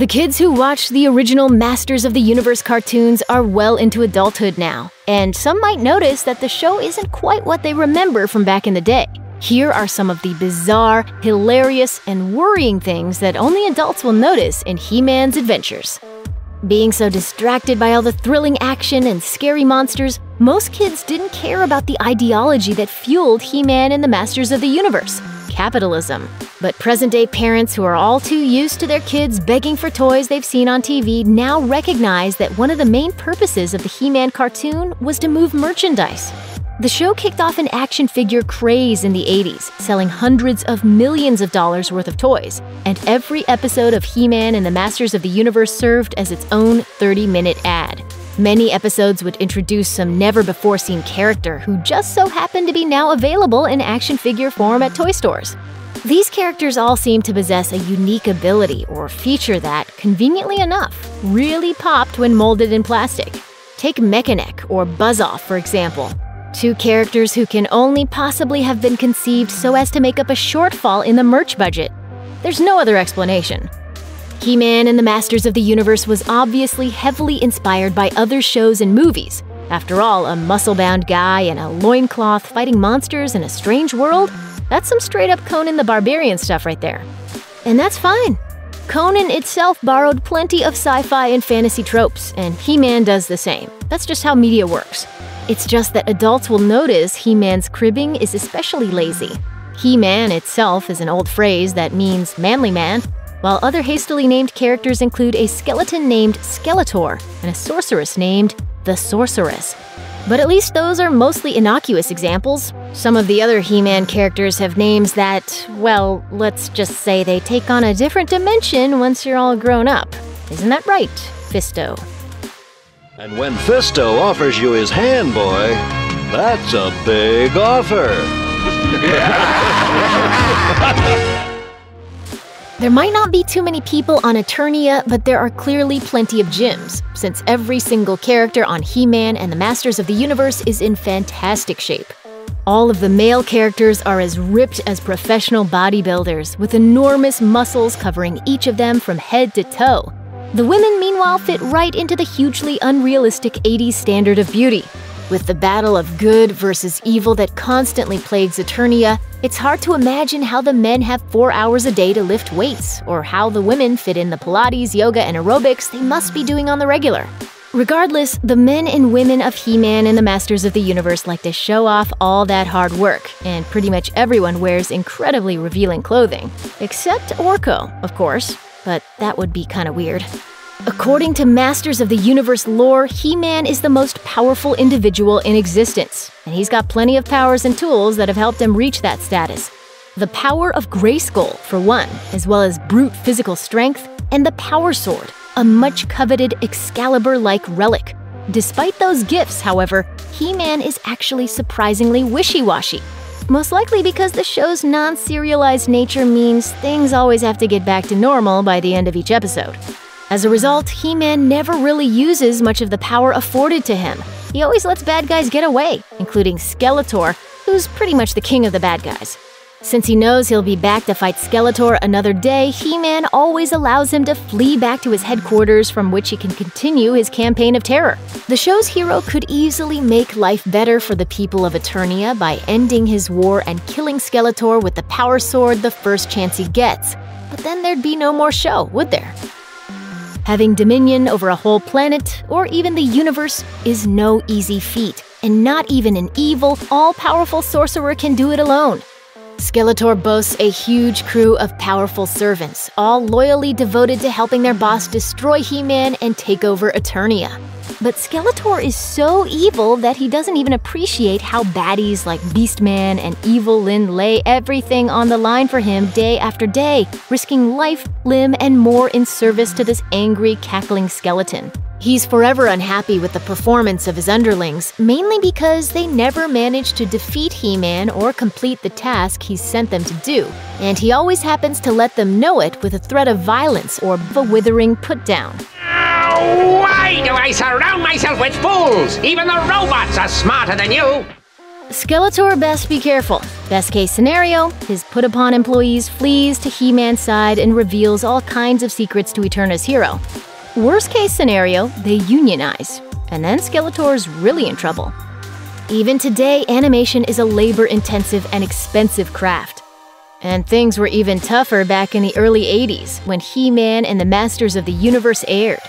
The kids who watched the original Masters of the Universe cartoons are well into adulthood now, and some might notice that the show isn't quite what they remember from back in the day. Here are some of the bizarre, hilarious, and worrying things that only adults will notice in He Man's adventures. Being so distracted by all the thrilling action and scary monsters, most kids didn't care about the ideology that fueled He Man and the Masters of the Universe capitalism. But present day parents who are all too used to their kids begging for toys they've seen on TV now recognize that one of the main purposes of the He Man cartoon was to move merchandise. The show kicked off an action figure craze in the 80s, selling hundreds of millions of dollars worth of toys, and every episode of He Man and the Masters of the Universe served as its own 30 minute ad. Many episodes would introduce some never before seen character who just so happened to be now available in action figure form at toy stores. These characters all seem to possess a unique ability or feature that, conveniently enough, really popped when molded in plastic. Take Mekaneck or Buzz-Off, for example. Two characters who can only possibly have been conceived so as to make up a shortfall in the merch budget. There's no other explanation. He Man and the Masters of the Universe was obviously heavily inspired by other shows and movies. After all, a muscle bound guy in a loincloth fighting monsters in a strange world? That's some straight up Conan the Barbarian stuff right there. And that's fine. Conan itself borrowed plenty of sci fi and fantasy tropes, and He Man does the same. That's just how media works. It's just that adults will notice He Man's cribbing is especially lazy. He Man itself is an old phrase that means manly man, while other hastily named characters include a skeleton named Skeletor and a sorceress named the Sorceress. But at least those are mostly innocuous examples. Some of the other He Man characters have names that, well, let's just say they take on a different dimension once you're all grown up. Isn't that right, Fisto? And when Fisto offers you his hand, boy, that's a big offer. There might not be too many people on Eternia, but there are clearly plenty of gyms, since every single character on He Man and the Masters of the Universe is in fantastic shape. All of the male characters are as ripped as professional bodybuilders, with enormous muscles covering each of them from head to toe. The women, meanwhile, fit right into the hugely unrealistic 80s standard of beauty. With the battle of good versus evil that constantly plagues Eternia, it's hard to imagine how the men have four hours a day to lift weights, or how the women fit in the Pilates, yoga, and aerobics they must be doing on the regular. Regardless, the men and women of He Man and the Masters of the Universe like to show off all that hard work, and pretty much everyone wears incredibly revealing clothing. Except Orko, of course, but that would be kinda weird. According to Masters of the Universe lore, He Man is the most powerful individual in existence, and he's got plenty of powers and tools that have helped him reach that status. The power of Grayskull, for one, as well as brute physical strength, and the Power Sword, a much coveted Excalibur like relic. Despite those gifts, however, He Man is actually surprisingly wishy washy. Most likely because the show's non serialized nature means things always have to get back to normal by the end of each episode. As a result, He Man never really uses much of the power afforded to him. He always lets bad guys get away, including Skeletor, who's pretty much the king of the bad guys. Since he knows he'll be back to fight Skeletor another day, He Man always allows him to flee back to his headquarters from which he can continue his campaign of terror. The show's hero could easily make life better for the people of Eternia by ending his war and killing Skeletor with the power sword the first chance he gets. But then there'd be no more show, would there? Having dominion over a whole planet, or even the universe, is no easy feat, and not even an evil, all powerful sorcerer can do it alone. Skeletor boasts a huge crew of powerful servants, all loyally devoted to helping their boss destroy He Man and take over Eternia. But Skeletor is so evil that he doesn't even appreciate how baddies like Beastman and Evil Lyn lay everything on the line for him day after day, risking life, limb, and more in service to this angry, cackling skeleton. He's forever unhappy with the performance of his underlings, mainly because they never manage to defeat He Man or complete the task he's sent them to do, and he always happens to let them know it with a threat of violence or a withering putdown. Why do I surround myself with fools? Even the robots are smarter than you. Skeletor best be careful. Best case scenario, his put upon employees flees to He Man's side and reveals all kinds of secrets to Eternia's hero. Worst case scenario, they unionize, and then Skeletor's really in trouble. Even today, animation is a labor intensive and expensive craft. And things were even tougher back in the early 80s when He Man and the Masters of the Universe aired.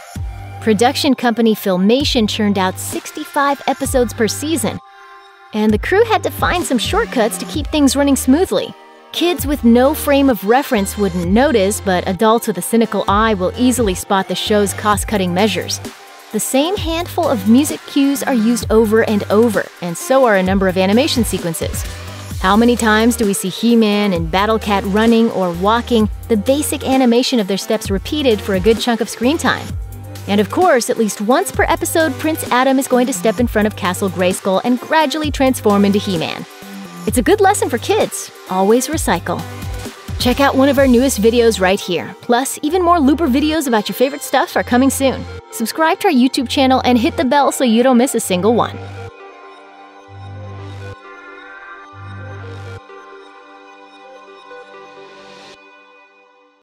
Production company Filmation churned out 65 episodes per season and the crew had to find some shortcuts to keep things running smoothly. Kids with no frame of reference wouldn't notice, but adults with a cynical eye will easily spot the show's cost cutting measures. The same handful of music cues are used over and over, and so are a number of animation sequences. How many times do we see He Man and Battle Cat running or walking, the basic animation of their steps repeated for a good chunk of screen time? And of course, at least once per episode, Prince Adam is going to step in front of Castle Grayskull and gradually transform into He Man. It's a good lesson for kids always recycle. Check out one of our newest videos right here. Plus, even more Looper videos about your favorite stuff are coming soon. Subscribe to our YouTube channel and hit the bell so you don't miss a single one.